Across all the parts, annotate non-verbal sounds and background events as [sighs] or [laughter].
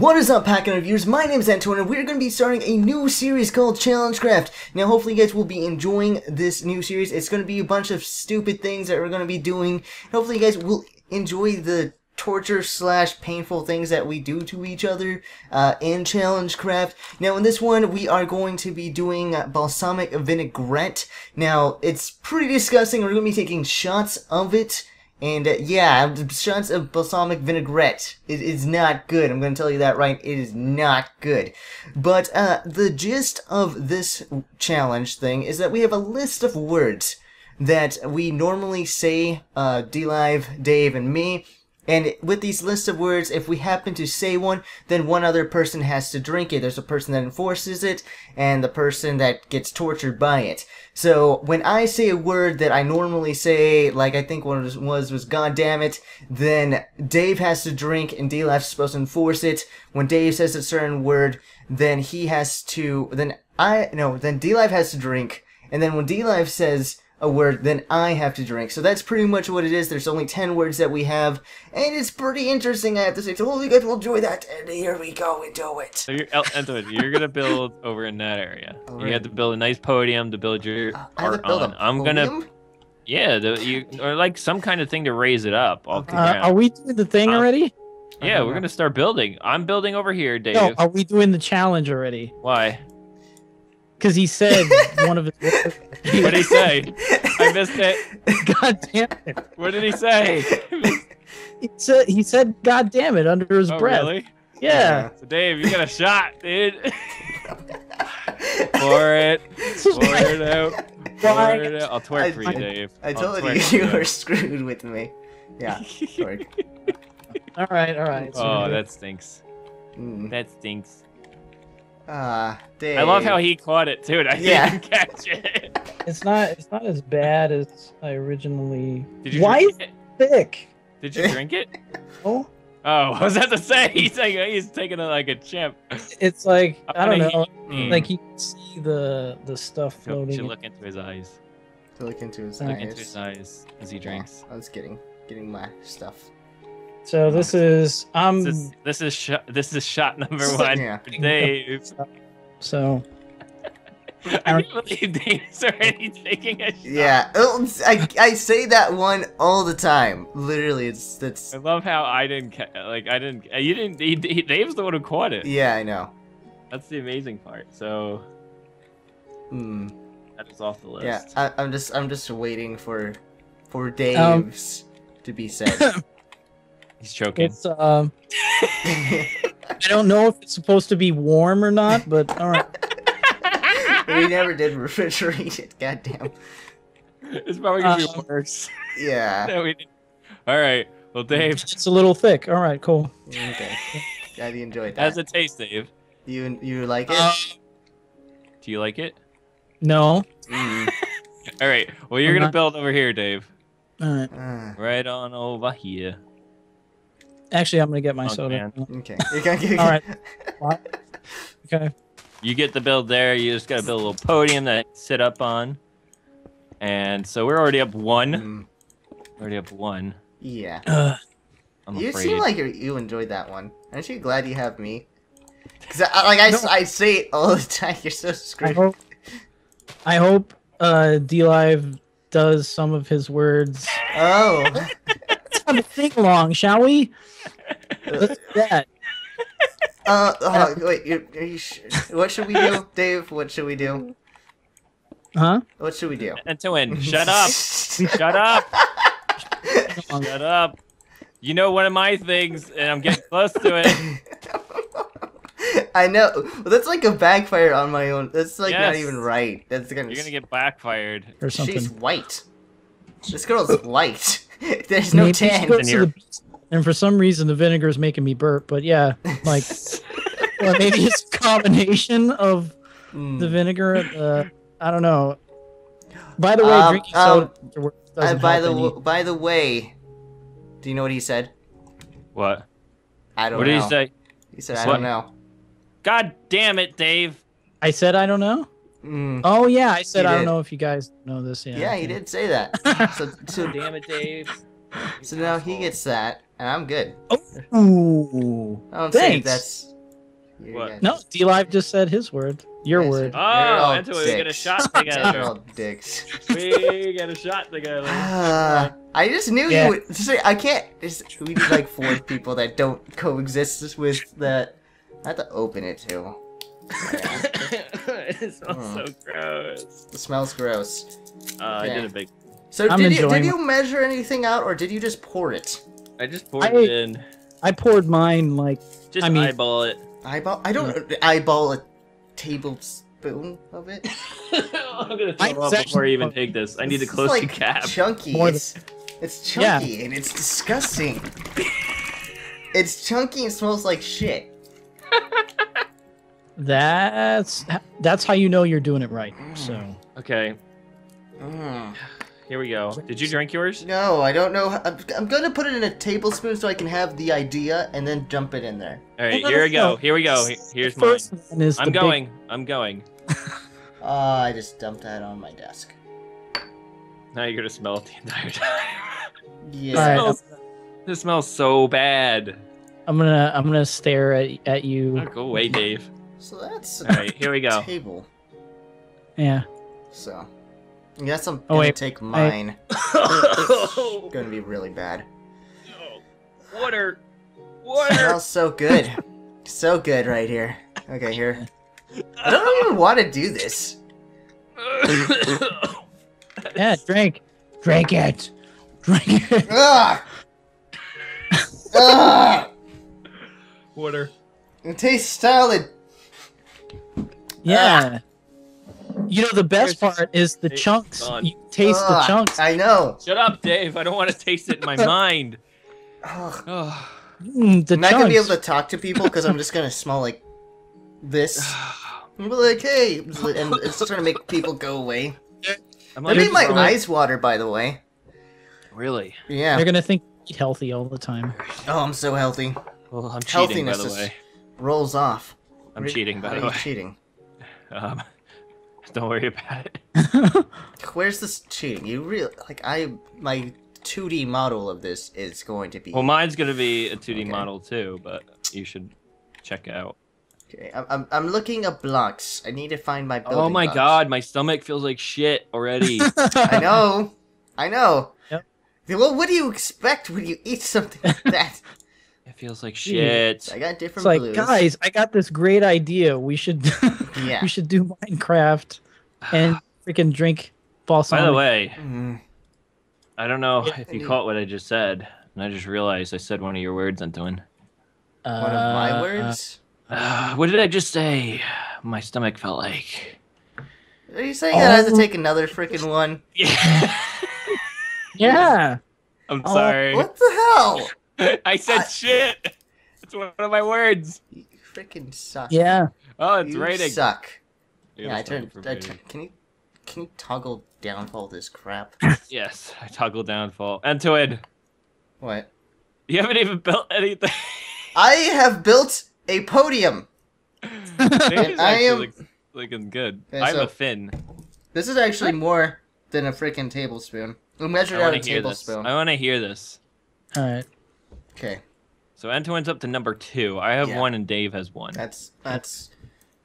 What is up, Packing Reviewers? My name is Antoine, and we're going to be starting a new series called Challenge Craft. Now, hopefully, you guys will be enjoying this new series. It's going to be a bunch of stupid things that we're going to be doing. Hopefully, you guys will enjoy the torture slash painful things that we do to each other uh, in Challenge Craft. Now, in this one, we are going to be doing balsamic vinaigrette. Now, it's pretty disgusting. We're to be taking shots of it. And uh, yeah, shots of balsamic vinaigrette. Is is not good. I'm going to tell you that right. It is not good. But uh, the gist of this challenge thing is that we have a list of words that we normally say, uh, D-Live, Dave, and me. And with these lists of words, if we happen to say one, then one other person has to drink it. There's a person that enforces it, and the person that gets tortured by it. So when I say a word that I normally say, like I think one was was, was God damn it, then Dave has to drink, and d is supposed to enforce it. When Dave says a certain word, then he has to. Then I no. Then D-Live has to drink, and then when D-Live says a word, then I have to drink. So that's pretty much what it is. There's only 10 words that we have, and it's pretty interesting, I have to say. So hopefully you guys will enjoy that, and here we go into it. So you're, Antoine, you're gonna build [laughs] over in that area. Right. You have to build a nice podium to build your uh, I have to build on. A I'm gonna... Yeah, the, you, or like some kind of thing to raise it up off the uh, Are we doing the thing already? Yeah, we're gonna start building. I'm building over here, Dave. No, are we doing the challenge already? Why? Because he said [laughs] one of his. what did he say? I missed it. [laughs] God damn it! What did he say? he said he said "God damn it" under his oh, breath. Really? Yeah. So Dave, you got a shot, dude. [laughs] Pour it. Pour it out. Pour it out. I'll twerk I, for you, Dave. I, I told you you were screwed with me. Yeah, twerk. all right, all right. Oh, that stinks. Mm. That stinks. Ah, Dave. I love how he caught it too. I yeah. didn't [laughs] catch it. It's not. It's not as bad as I originally. Did you? Why is it thick? Did you drink it? [laughs] Oh. Oh, [laughs] I was that to say? He's like he's taking it like a chimp. It's like I don't know. Like you can see the the stuff floating. You should look into his eyes. To look into his look eyes. into his eyes as he drinks. Oh, I was getting getting my stuff. So this is um. This is this is shot. This is shot number [laughs] one. Yeah. Dave. So. [laughs] I can't believe Dave's already taking a shot. Yeah, I, I say that one all the time. Literally, it's that's. I love how I didn't like I didn't you didn't he, he, Dave's the one who caught it. Yeah, I know. That's the amazing part. So. Hmm. That is off the list. Yeah, I, am just I'm just waiting for for Dave's um, to be said. [laughs] He's choking. It's um. I don't know if it's supposed to be warm or not, but all right. [laughs] we never did refrigerate it. Goddamn. It's probably gonna um, be worse. Yeah. [laughs] no, we didn't. All right. Well, Dave. It's a little thick. All right. Cool. Okay. Glad you enjoyed that. How's it taste, Dave? You you like it? Uh, do you like it? No. Mm. [laughs] All right. Well, you're I'm gonna not... build over here, Dave. All right. Uh. Right on over here. Actually, I'm gonna get my oh, soda. Okay. You're gonna get. All right. okay. You get the build there. You just gotta build a little podium that sit up on. And so we're already up one. Mm. Already up one. Yeah. [sighs] Uh, you seem like you enjoyed that one. Aren't you glad you have me? Because I, like I, no. I say it all the time. [laughs] You're so screwed. I hope, I hope uh, D-Live does some of his words. Oh. [laughs] [laughs] Let's have a think long, shall we? Let's do that. Uh, uh wait, you, you what should we do, Dave? What should we do? Huh? What should we do? Antoine, [laughs] shut up! shut up! shut up! You know one of my things, and I'm getting close to it. I know. Well, that's like a backfire on my own. That's like yes. not even right. That's gonna. You're gonna get backfired. Or something. She's white. This girl's white. [laughs] There's no tan in here. And for some reason, the vinegar is making me burp. But yeah, like, [laughs] well, maybe it's a combination of mm. the vinegar. Uh, I don't know. By the way, um, drinking soda. Um, uh, by the by the way, do you know what he said? What? I don't what know. What did he say? He said, "I what? don't know." God damn it, Dave! I said, "I don't know." Mm. Oh yeah, I said I don't know if you guys know this. Yeah, yeah, he did say that. [laughs] so, so damn it, Dave. [laughs] So now he gets that, and I'm good. Oh, I don't Thanks. think that's What? No, D Live just said his word. Your Yes, word. Oh, all Anto, we get a shot [laughs] They're together. all dicks. we get a shot together. Ah, I just knew Yeah. you would. Just, I can't. Just, we need like four people that don't coexist with that. I have to open it too. [laughs] Yeah, it smells so gross. it smells gross. Uh, I did a big. So I'm did you did you measure anything out or did you just pour it? I just poured I- it in. I poured mine like Just I mean- eyeball it. Eyeball? I don't eyeball a tablespoon of it. [laughs] I'm gonna throw up before actually- I even take this. I need to close like the cap. Chunky. More than- It's, it's Yeah. chunky and it's disgusting. [laughs] it's chunky and smells like shit. That's that's how you know you're doing it right. So Okay, Mm. here we go. Did you drink yours? No, I don't know. I'm, I'm gonna put it in a tablespoon so I can have the idea and then dump it in there. All right, here we go. Here we go. Here's the mine. first one is I'm the big- going. I'm going. Uh, [laughs] I just dumped that on my desk. Now you're gonna smell it the entire [laughs] time. Yeah. All right, smells- this smells so bad. I'm gonna I'm gonna stare at at you. Oh, go away, Dave. So that's a All right, here we go. table. Yeah. So, I guess I'm Oh, gonna wait, take mine. [laughs] It's gonna be really bad. Water. Water. Smells so good. [laughs] so good right here. Okay, here. I don't [laughs] even want to do this. Yeah, drink. Drink it. Drink it. Ugh! Ugh! Water. It tastes solid. Yeah. You know the best Here's- part is the chunks. Don. You taste the chunks. I know. Shut up, Dave. I don't want to taste it in my [laughs] mind. Ugh. Mm, the I'm not chunks. gonna be able to talk to people because I'm just gonna smell like this. [sighs] I'm like, hey, and it's trying to make people go away. I'm That made my drunk. eyes water, by the way. Really? Yeah. They're gonna think healthy all the time. Oh, I'm so healthy. Well, I'm cheating, by the is- way. Rolls off. I'm cheating, by How the are you way. cheating? Um, [laughs] don't worry about it. [laughs] Where's this cheating? You really like I my 2D model of this is going to be. Well, mine's gonna be a 2D Okay. model too, but you should check it out. Okay, I'm, I'm I'm looking at blocks. I need to find my. Oh my blocks. god, my stomach feels like shit already. [laughs] I know. I know. Yep. Well, what do you expect when you eat something like that? It feels like shit. I got different. It's different like, blues. guys, I got this great idea. We should [laughs] Yeah. we should do Minecraft and [sighs] freaking drink balsamic. By the way, Mm. I don't know Yeah, if you you- caught what I just said, and I just realized I said one of your words, Antoine. One of my Uh, words. Uh, [sighs] what did I just say? [sighs] My stomach felt like. Are you saying that I have to Oh. take another freaking one? Yeah. [laughs] yeah. I'm Oh, sorry. What the hell? [laughs] I said I- shit. It's one of my words. You freaking suck. Yeah. Oh, it's you raining. suck. I Yeah, I turned. it I turned can you can you toggle down all this crap? [laughs] Yes, I toggle downfall. Antoine, what? you haven't even built anything. [laughs] I have built a podium. Dave's I am look- looking good. Yeah, I'm so- a fin. This is actually more than a freaking tablespoon. We measured I out want a to hear this. tablespoon. I want to hear this. All right. Okay, So Antoine's up to number two. I have Yeah. one, and Dave has one. that's that's.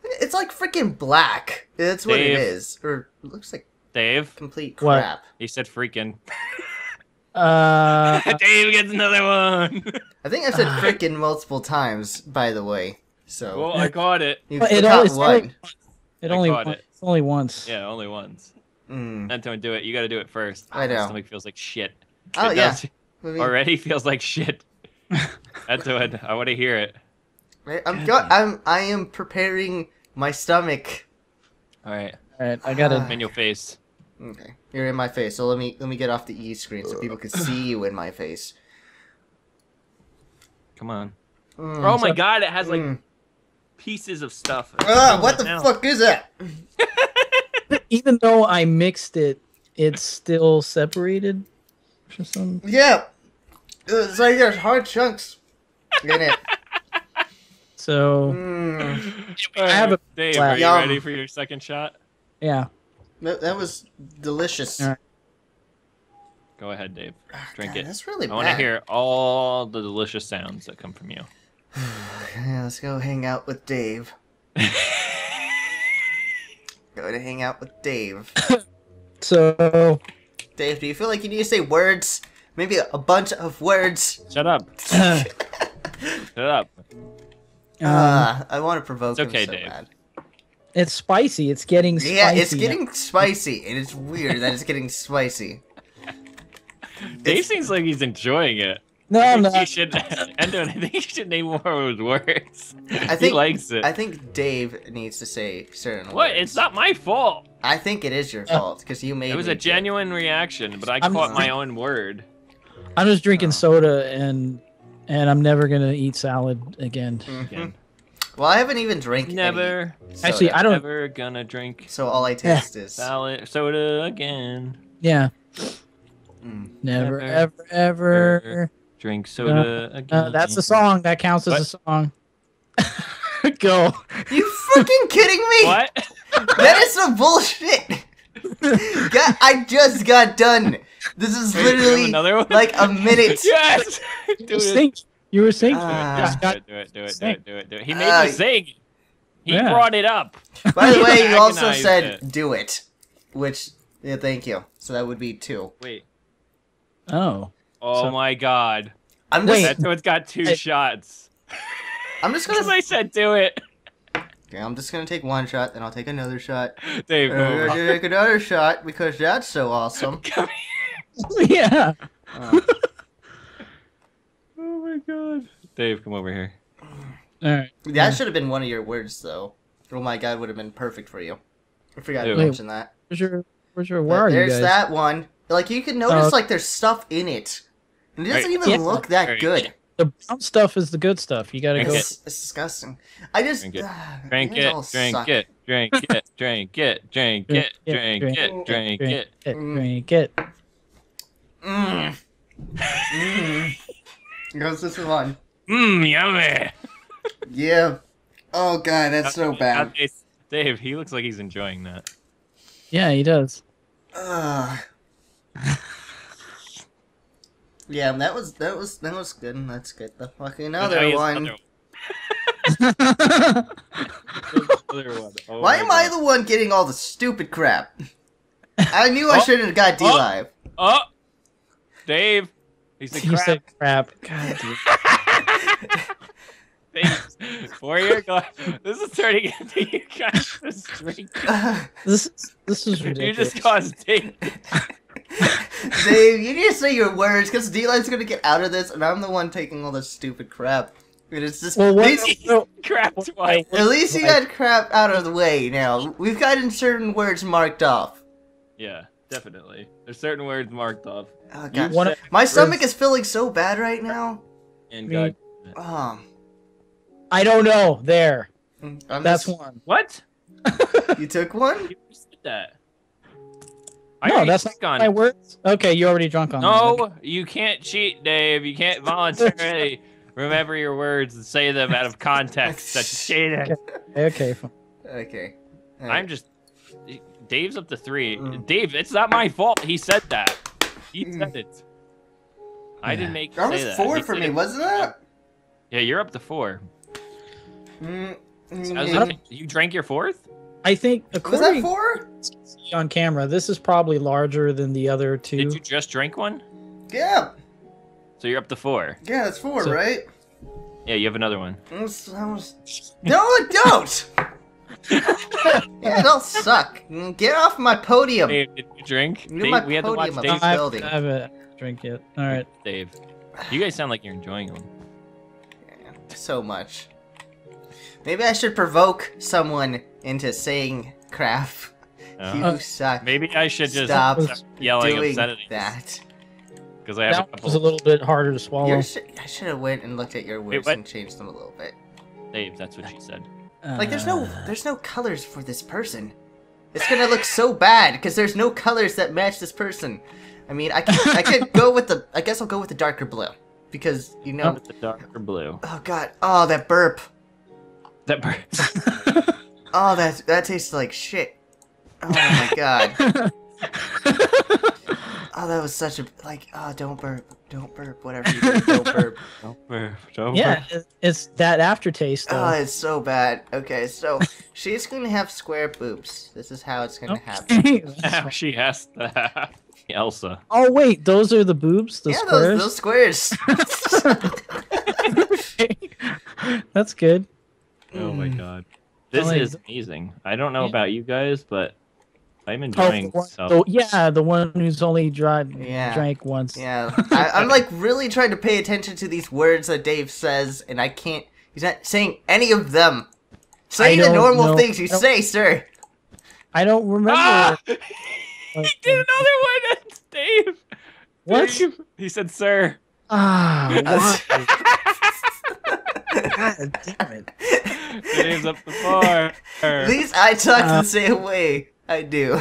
It's like freaking black. That's what Dave. it is. Or it looks like Dave, complete What? crap. he said freaking. [laughs] Uh, [laughs] Dave gets another one. I think I've said [laughs] freaking multiple times, by the way. So well, I caught it. you But it forgot one. it only caught once, it. only once. Yeah, only once. Mm. Antoine, do it. You got to do it first. I My know. stomach feels like shit. Oh It yeah. does. I mean, Already feels like shit. [laughs] Antoine, I want to hear it. I'm go- I'm I am preparing my stomach. All right, All right. I got it in your face. Okay, you're in my face. So let me let me get off the E screen so people can see you in [laughs] my face. Come on. Mm. Oh my god, it has like Mm. pieces of stuff. Ah, what the Now. fuck is that? [laughs] Even though I mixed it, it's still separated. For some. Yeah, it's like there's hard chunks in it. [laughs] So Mm. I have a Dave, are you Yum. ready for your second shot? yeah. That, that was delicious. All right. Go ahead, Dave. Ah, Drink God, it. That's really I bad. want to hear all the delicious sounds that come from you. [sighs] yeah, let's go hang out with Dave. [laughs] go to hang out with Dave. [laughs] So, Dave, do you feel like you need to say words? Maybe a bunch of words. Shut up. [coughs] Shut up. Ah, uh, I want to provoke it's okay, him so Dave. bad. It's spicy. It's getting spicy. Yeah, it's getting spicy, and it's weird that it's getting spicy. [laughs] Dave it's... seems like he's enjoying it. No, I I'm think not. You should, [laughs] Endo, I think you should name more of his words. I think he likes it. I think Dave needs to say certain what? words. It's not my fault. I think it is your fault because you made It was a do genuine reaction, but I I'm caught just- my own word. I'm just drinking Oh. soda and and I'm never gonna eat salad again. Mhm. Well, I haven't even drank any Never, soda, Actually, I don't. never gonna drink So all I taste is. salad soda again. Yeah, Mm. never, Never, ever, ever. Drink soda again. Uh, that's a song. That counts as a song. [laughs] Go. You freaking kidding me? What? That is some bullshit. [laughs] God, I just got done. This is Wait, do you have literally another one? like a minute. [laughs] yes. [laughs] Do You it. You were singing. Ah. Just Do it, do it, do it, do it, do it, do it. He made Ah. me sing. He Yeah. brought it up. By the [laughs] way, you also said it. do it, which yeah, thank you. So that would be two. Wait. Oh. Oh So- my god. I'm Wait. just, That's one's got two Hey. shots. I'm just gonna, I said do it. okay, I'm just gonna take one shot, then I'll take another shot. Dave, And come I'm gonna take another shot because that's so awesome. Come yeah. Uh, Oh my god. Dave, come over here. All right. that should have been one of your words, though. Oh my god, would have been perfect for you. I forgot to Wait. mention that. Where's your? Where's your? Where But are you there's guys? that one. Like you can notice, Uh, like there's stuff in it. And it doesn't Right. even Yeah. look that Right. good. The brown stuff is the good stuff. You gotta Drink go. it. It's, it's disgusting. I just Drink it. ah, Drink you guys it, all drink suck. it, drink it, drink it, drink it, drink it, drink it. it, Mm. drink it. Mm. mm. Goes this one. Mmm, yummy. Yeah. Oh god, that's so bad. Dave, he looks like he's enjoying that. Yeah, he does. Ugh. yeah, that was that was that was good. Let's get the fucking other one. another [laughs] Other one. Oh Why my am I the one getting all the stupid crap? I knew I Oh. shouldn't have got D Oh. Live. Oh, Dave. He's the [laughs] he crap. said crap. God, dude. [laughs] Dave, Warrior, go. This is turning into you guys just drink. [laughs] This is this is You just caused Dave. Dave, you need to say your words because D Live's gonna get out of this, and I'm the one taking all the stupid crap. And it's just well, what? least, no, crap twice. at least you got crap out of the way now. We've gotten certain words marked off. Yeah, definitely. There's certain words marked off. Oh god, wanna- my stomach is feeling so bad right now. And God. Um, I don't know. There. I'm That's just- one. What? [laughs] You took one? You said that. I No, that's not clicked on my words. Okay, you already drunk on. those. No, you can't cheat, Dave. You can't voluntarily [laughs] remember your words and say them out of context. That's [laughs] cheating. Okay, okay. fine. Okay. I'm just. Dave's up to three. Mm. Dave, it's not my fault. He said that. He Mm. said it. I Yeah. didn't make you That say was that. four He for me, it. wasn't that? Yeah, you're up to four. Mm, I mm, like, you drank your fourth? I think was according that four? to on camera, this is probably larger than the other two. Did you just drink one? Yeah. So you're up to four. Yeah, that's four, So- right? Yeah, you have another one. That was, that was... No, I don't! [laughs] yeah, don't suck. Get off my podium. Dave, did you drink? You're Dave, my we had to watch podium of Dave. I, I building. haven't drink yet. All right. Dave. You guys sound like you're enjoying them. So much. Maybe I should provoke someone into saying crap. Uh, you Uh, suck. maybe I should just Stop stop yelling doing obscenities that. because I have a That couple. was a little bit harder to swallow. Sh- I should have went and looked at your words what? and changed them a little bit. Dave, that's what she said. Like there's no Uh, there's no colors for this person. It's gonna look so bad because there's no colors that match this person. I mean, I could I could go with the I guess I'll go with the darker blue because you know. With the darker blue. Oh god. Oh that burp. That burp. [laughs] Oh that that tastes like shit. Oh my god. [laughs] Oh, that was such a like. Oh, don't burp, don't burp, whatever you do, don't burp. Don't [laughs] burp. Don't Yeah, burp. it- it's that aftertaste though. Oh, it's so bad. Okay, so [laughs] she's gonna have square boobs. This is how it's gonna happen. [laughs] Now she has to have Elsa. oh wait, those are the boobs, the yeah, squares. those those squares. That's good. Oh my Mm. god. This like- is amazing. I don't know Yeah. about you guys, but I'm Oh, enjoying the one- so the- yeah, the one who's only drank Yeah. drank once. Yeah, I, I'm like really trying to pay attention to these words that Dave says, and I can't. He's not saying any of them. Say the normal know- things you I say, sir. I don't remember. Ah! [laughs] he did another one, That's Dave. What? Dave. He said, "Sir." Ah, [laughs] why? [laughs] God damn it. Dave's up the bar. At least I talk Uh, the same way. I do.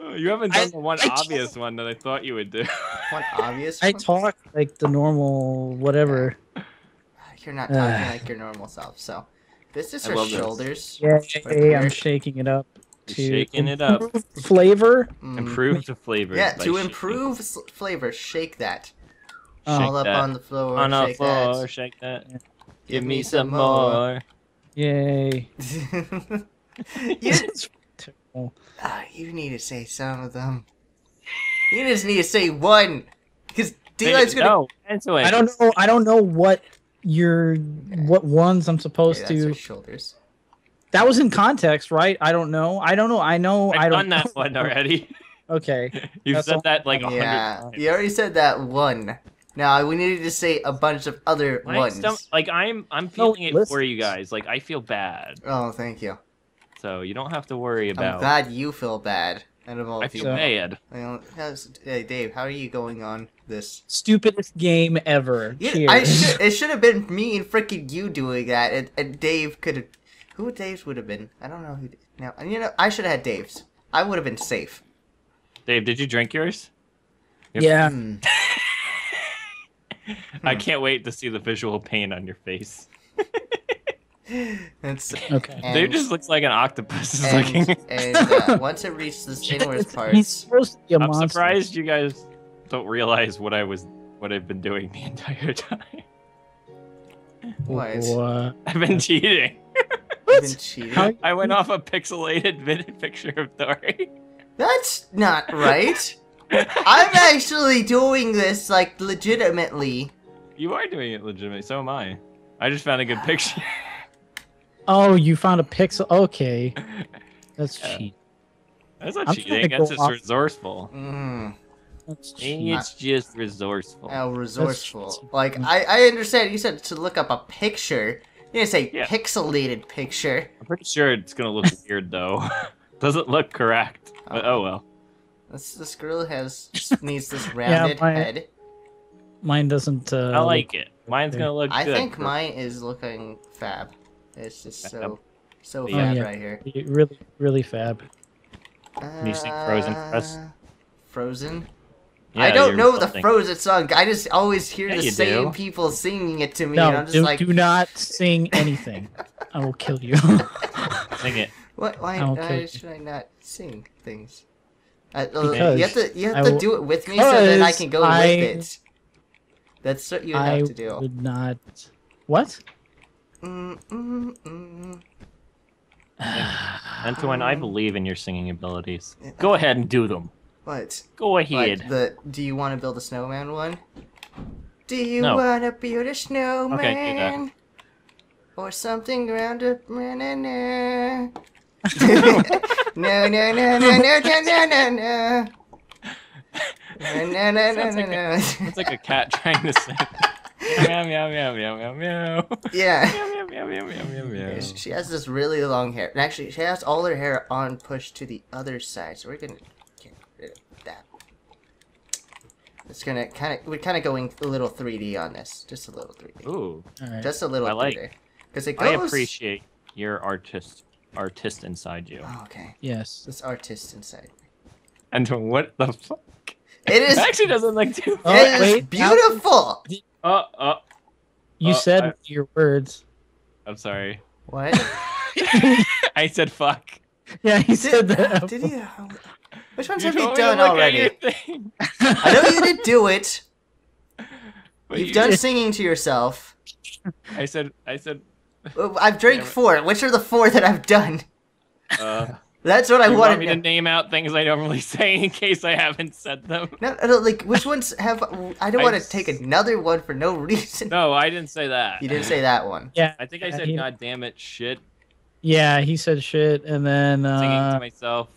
Oh, [laughs] You haven't done I- the one I obvious one that I thought you would do. [laughs] One obvious. I one? talk like the normal whatever. [sighs] You're not talking Ugh. [sighs] like your normal self. So, this is I her love this. shoulders. Yeah, Right I'm shaking it up to shaking it up. flavor. Mm. Improve the flavor. Yeah, to improve s- flavor, shake that. Oh. All up that. on the floor. on the shake floor, that. shake that. Give Give me me some some more. more. Yay. [laughs] [laughs] It's terrible. ah, you need to say some of them. You just need to say one, because D-Live's gonna. No, answer it. I don't know. I don't know what your what ones I'm supposed Okay, that's to. shoulders. That was in context, right? I don't know. I don't know. I know. I've I don't done that one already. [laughs] Okay. [laughs] You've said all- that like a Yeah, times. you already said that one. Now we needed to say a bunch of other My ones. stom- like I'm, I'm No, feeling it for you guys. Like I feel bad, Oh, thank you. So you don't have to worry about. I'm about. glad you feel bad. Out of all I feel people. bad. You know, how's- hey, Dave, how are you going on this? Stupidest game ever. Yeah, I should. It should have been me and freaking you doing that, and, and Dave could have. Who Dave's would have been? I don't know who. Now you know I should have had Dave's. I would have been safe. Dave, did you drink yours? Yep. yeah. Hmm. [laughs] I Hmm. can't wait to see the visual pain on your face. That's Okay. And- Dave just looks like an octopus [laughs] is and, looking. and uh, once it reaches this [laughs] inwards He's parts, supposed to be a I'm monster. surprised you guys don't realize what I was, what I've been doing the [laughs] entire time. What? What? I've been cheating. I've been cheating. How- I went off a pixelated vid- picture of Dory. That's not right. I'm actually doing this like legitimately. You are doing it legitimately. So am I. I just found a good picture. Oh, you found a pixel. Okay. That's Yeah. cheap. That's not I'm cheating. That's just off- resourceful. Mm, That's cheap. It's just resourceful. how resourceful. Like I, I understand. You said to look up a picture. You didn't say Yeah. pixelated picture. I'm pretty sure it's gonna look [laughs] weird though. [laughs] Doesn't look correct. But oh well. This this girl has [laughs] needs this rounded my- head. Mine doesn't. Uh, I like it. Mine's gonna look I good. think mine is looking fab. It's just so so Yeah. fab Yeah. right here. really, really fab. you sing Frozen for us? Uh, Frozen. Yeah, I don't you're know the. Frozen song. I just always hear Yeah, the same do. people singing it to me, and No, I'm just do, like, do not sing anything. [laughs] I will kill you. [laughs] Sing it. what? Why why should I not sing things? Uh, uh, Because you have to you have to will- do it with me so that I can go I- with it. That's what you I have to do. I would not. What? Mm, mm, mm. Antoine, I believe in your singing abilities. Go ahead and do them. What? Go Like ahead. the do you want to build a snowman one? Do you No. want to build a snowman? Okay, do that. Or something around a na na na. [laughs] no no no no no no no no no. [laughs] Na na Sounds na like na. It's like a cat trying to sing. Meow meow meow meow meow meow. Yeah. Meow meow meow meow meow meow. Yeah, She has this really long hair. And actually, she has all her hair on pushed to the other side. So we're gonna get rid of that. It's gonna kind of we're kind of going a little 3D on this, just a little 3D, Ooh, All right. just a little I like- 3D. Because it I appreciate your artist, artist inside you. Oh, okay, Yes. this artist inside. Antoine, what the fuck? It is. It actually doesn't look too. Oh, it is wait, beautiful. Uh, uh, You Uh, said I- your words. I'm sorry. What? [laughs] I said fuck. Yeah, he said that. Did you? Which ones You're have you done already? [laughs] I know you did do it. But You've you done singing to yourself. I said, I said. I've drank four. Which are the four that I've done? Uh, That's what I wanted. Want me to name out things I normally [laughs] say in case I haven't said them. No, no like which ones have? I don't I want to take another one for no [laughs] reason. No, I didn't say that. You didn't say that one. Yeah, I think I said, he... "God damn it, shit." Yeah, he said shit, and then uh, singing to myself,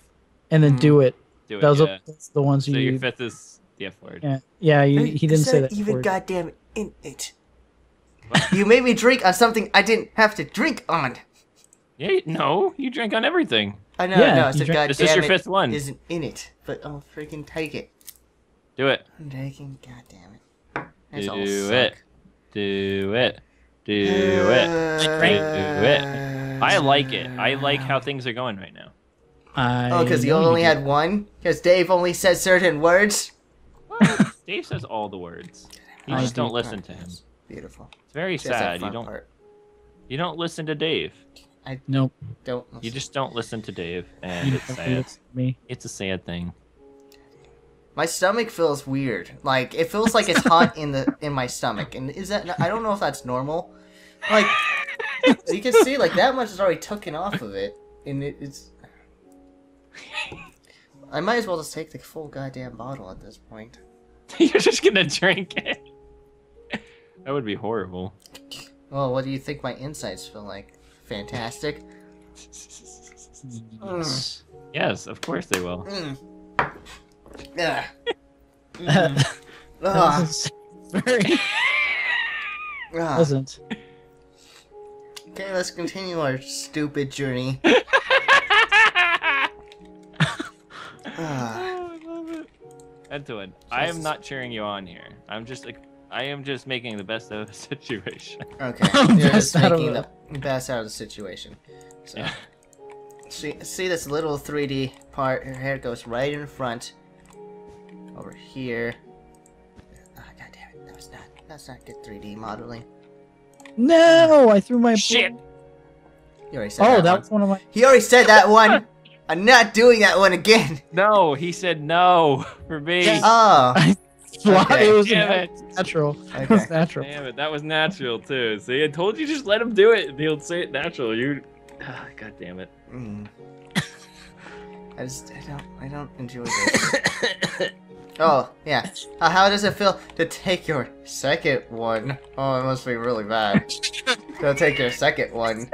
and then mm. do it. Do it. Those yeah. are the ones so you. your fifth is the F word. Yeah, yeah. You, he didn't say that. Even goddamn in it. you made me drink on something I didn't have to drink on. Yeah, no, you drink on everything. I know, yeah, no, I said, God this damn is your it fifth one. Isn't in it, but I'll freaking take it. Do it. I'm taking. God damn it. That's do it. Do it. Do it. Uh, do it. I like it. I like how things are going right now. I oh, because you only had one? Because Dave only says certain words? [laughs] Dave says all the words. You just don't listen to him. Beautiful. It's very just sad. You don't. Part. You don't listen to Dave. I nope. Don't. Listen. You just don't listen to Dave, and it's sad. Me. It's a sad thing. My stomach feels weird. Like it feels like it's hot in the in my stomach, and is that? I don't know if that's normal. Like you can see, like that much is already taken off of it, and it, it's. I might as well just take the full goddamn bottle at this point. [laughs] You're just gonna drink it. [laughs] That would be horrible. Well, what do you think my insides feel like? Fantastic. Mm. Yes, of course they will. Mm. [laughs] Yeah. mm. [laughs] ah. Very ah. pleasant. Okay, let's continue our stupid journey. [laughs] Edwin, I am not cheering you on here. I'm just like I am just making the best of the [laughs] situation. Okay, [laughs] you're just making the best out of the situation. So, yeah. see, see this little 3D part? Her hair goes right in front. Over here. Ah, oh, God damn it! That was not. That's not good 3D modeling. No, I threw my. Shit. You already said oh, that, that one. was one of my. He already said that one. I'm not doing that one again. [laughs] No, he said no for me. Oh. [laughs] okay. It was natural. [laughs] Okay. It was natural. Damn it, that was natural too. See, I told you just let him do it. He'll say it natural. You, ah, god damn it. Mm. [laughs] I just, I don't, I don't enjoy this. oh yeah. Uh, how does it feel to take your second one? Oh, it must be really bad. to take your second one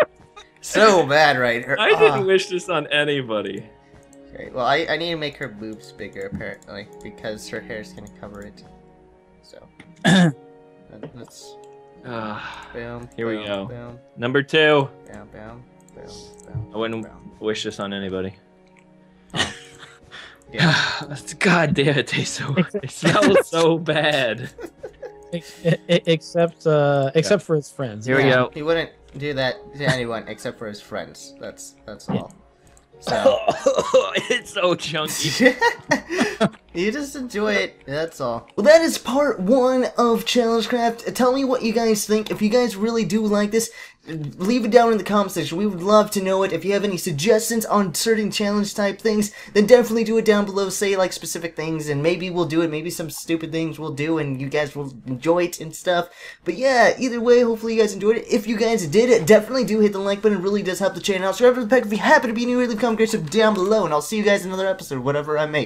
so bad right here. I didn't ah. wish this on anybody. Okay, well, I, I need to make her boobs bigger, apparently, because her hair is going to cover it. So, let's... Uh, bam, here bam, we go. Bam, Number two. Bam, bam, bam, bam, I wouldn't bam. wish this on anybody. Oh. [sighs] yeah. God damn it, tastes so. It [laughs] smells so bad. Except, uh, except yeah. for his friends. Here yeah. we go. He wouldn't do that to anyone except for his friends. That's that's all. So. [laughs] it's so chunky. [laughs] you just enjoy it. That's all. Well, that is part one of Challenge Craft. Tell me what you guys think. If you guys really do like this, leave it down in the comment section. We would love to know it. If you have any suggestions on certain challenge type things, then definitely do it down below. Say like specific things, and maybe we'll do it. Maybe some stupid things we'll do, and you guys will enjoy it and stuff. But yeah, either way, hopefully you guys enjoyed it. If you guys did, definitely do hit the like button. It really does help the channel. Subscribe to the pack if you happen to be new. here, Leave a comment down below, and I'll see you guys in another episode, whatever I make.